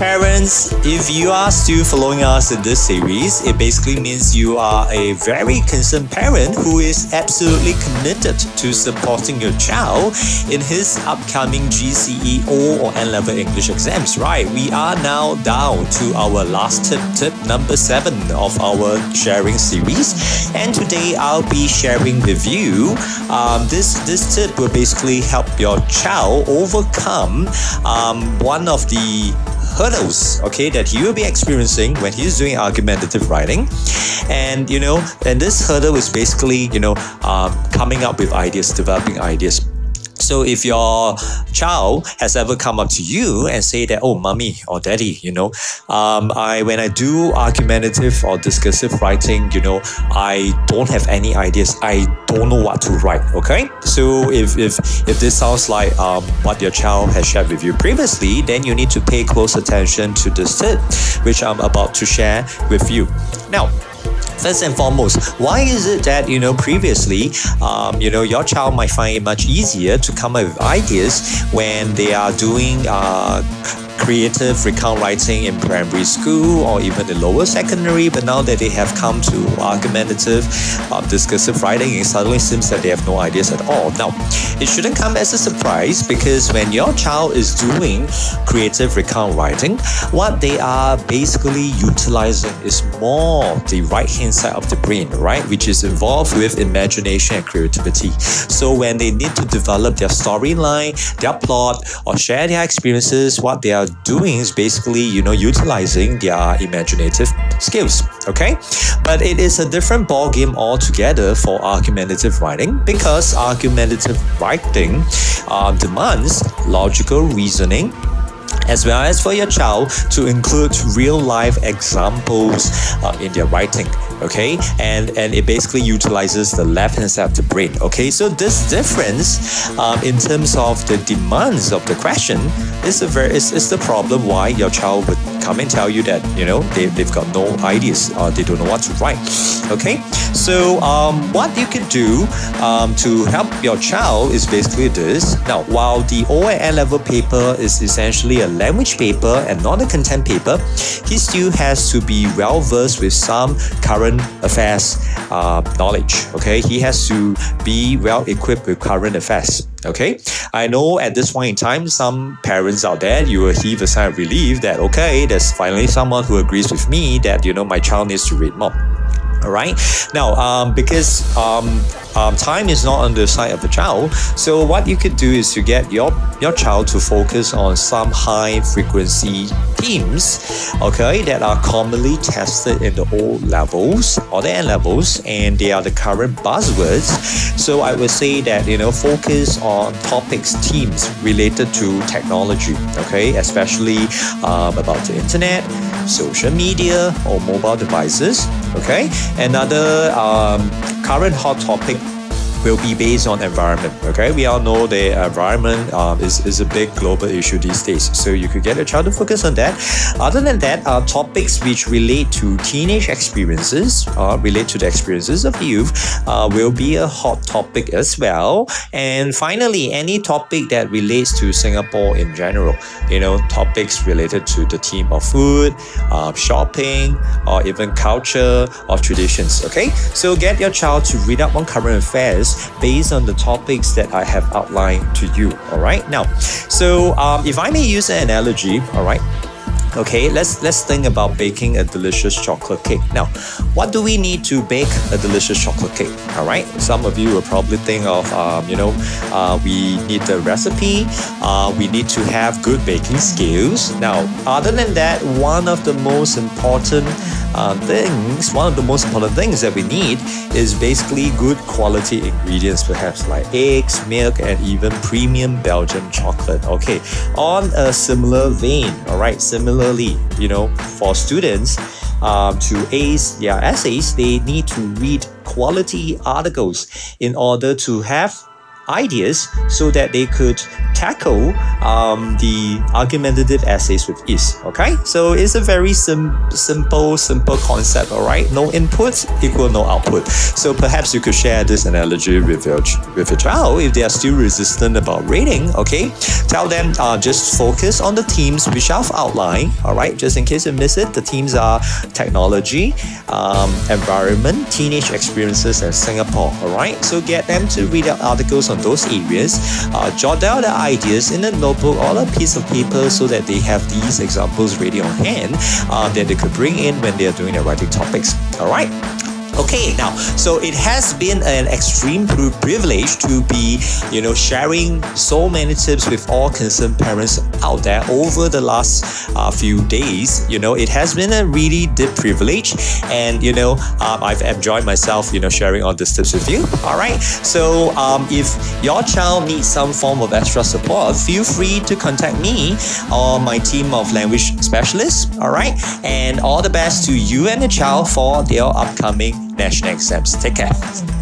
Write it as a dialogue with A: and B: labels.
A: Parents. If you are still following us in this series, it basically means you are a very concerned parent who is absolutely committed to supporting your child in his upcoming GCE O or N level English exams, right? We are now down to our last tip, tip number seven of our sharing series. And today I'll be sharing with you um, this, this tip will basically help your child overcome um, one of the hurdles okay that he will be experiencing when he's doing argumentative writing. And you know and this hurdle is basically you know um, coming up with ideas developing ideas so if your child has ever come up to you and say that, oh, mommy or daddy, you know, um, I when I do argumentative or discursive writing, you know, I don't have any ideas. I don't know what to write. Okay. So if if if this sounds like um, what your child has shared with you previously, then you need to pay close attention to this tip, which I'm about to share with you. Now, first and foremost, why is it that you know previously, um, you know, your child might find it much easier to come up with ideas when they are doing uh, creative recount writing in primary school or even the lower secondary, but now that they have come to argumentative, uh, discursive writing, it suddenly seems that they have no ideas at all. Now, it shouldn't come as a surprise because when your child is doing creative recount writing, what they are basically utilizing is more the right hand side of the brain, right, which is involved with imagination and creativity. So when they need to develop their storyline, their plot, or share their experiences, what they are doing is basically, you know, utilizing their imaginative skills. Okay, but it is a different ball game altogether for argumentative writing because argumentative writing uh, demands logical reasoning as well as for your child to include real life examples uh, in their writing okay? And and it basically utilizes the left hand side of the brain okay? So this difference um, in terms of the demands of the question is a very is, is the problem why your child would come and tell you that you know they, they've got no ideas or they don't know what to write okay? So um, what you can do um, to help your child is basically this. Now while the O level paper is essentially a language paper and not a content paper he still has to be well versed with some current affairs uh, knowledge okay? He has to be well equipped with current affairs Okay, I know at this point in time, some parents out there, you will heave a sigh of relief that, okay, there's finally someone who agrees with me that, you know, my child needs to read more. All right. Now, um, because um, um, time is not on the side of the child, so what you could do is to get your your child to focus on some high frequency themes, okay, that are commonly tested in the O levels or the N levels, and they are the current buzzwords. So I would say that you know focus on topics, themes related to technology, okay, especially um, about the internet, social media, or mobile devices, okay? Another um, current hot topic will be based on environment. Okay, we all know the environment um, is, is a big global issue these days. So you could get a child to focus on that. Other than that, uh, topics which relate to teenage experiences, uh, relate to the experiences of youth, uh, will be a hot topic as well. And finally, any topic that relates to Singapore in general, you know, topics related to the theme of food, uh, shopping, or even culture or traditions. Okay, so get your child to read up on current affairs based on the topics that I have outlined to you. All right. Now, so um, if I may use an analogy, all right. Okay, let's let's think about baking a delicious chocolate cake. Now, what do we need to bake a delicious chocolate cake? All right, some of you will probably think of, um, you know, uh, we need the recipe. Uh, we need to have good baking skills. Now, other than that, one of the most important uh, things, one of the most important things that we need is basically good quality ingredients, perhaps like eggs, milk, and even premium Belgian chocolate. Okay, on a similar vein, all right, similarly, you know, for students, um, to ace their essays, they need to read quality articles in order to have ideas so that they could tackle um, the argumentative essays with ease. Okay, so it's a very sim- simple, simple concept. All right, no input equal no output. So perhaps you could share this analogy with your with your child if they are still resistant about reading. Okay, tell them uh, just focus on the themes which I've outlined. All right, just in case you miss it, the themes are technology, um, environment, teenage experiences, and Singapore. All right, so get them to read out articles those areas. Uh, jot down the ideas in a notebook or a piece of paper so that they have these examples ready on hand uh, that they could bring in when they are doing their writing topics. All right. Okay, now, so it has been an extreme privilege to be, you know, sharing so many tips with all concerned parents out there over the last uh, few days. You know, it has been a really deep privilege, and you know, um, I've enjoyed myself, you know, sharing all these tips with you. All right, so um, if your child needs some form of extra support, feel free to contact me or my team of language specialists. All right, and all the best to you and the child for their upcoming national exams. Take care.